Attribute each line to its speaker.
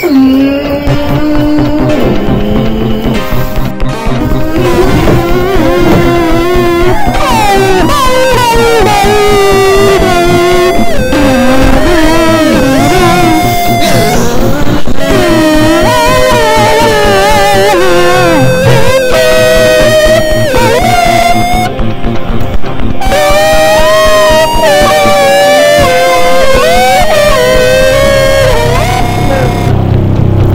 Speaker 1: Mm-hmm.